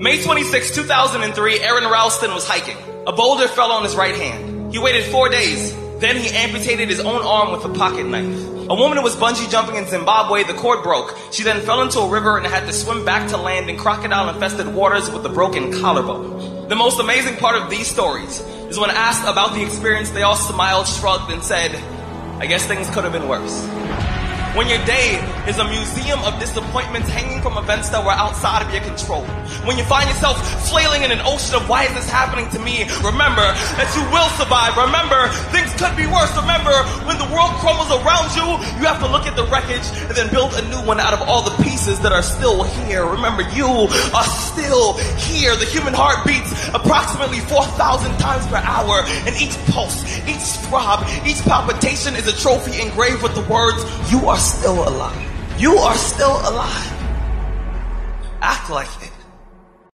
May 26, 2003, Aron Ralston was hiking. A boulder fell on his right hand. He waited four days. Then he amputated his own arm with a pocket knife. A woman who was bungee jumping in Zimbabwe. The cord broke. She then fell into a river and had to swim back to land in crocodile infested waters with a broken collarbone. The most amazing part of these stories is when asked about the experience, they all smiled, shrugged, and said, I guess things could have been worse. When your day is a museum of disappointments hanging from events that were outside of your control. When you find yourself flailing in an ocean of why is this happening to me? Remember that you will survive. Remember things could be worse. Remember when the world crumbles around you, you have to look at the wreckage and then build a new one out of all the pieces that are still here. Remember you are still here. The human heart beats approximately 4,000 times per hour and each pulse, each throb, each palpitation is a trophy engraved with the words, you are still alive. You are still alive. Act like it.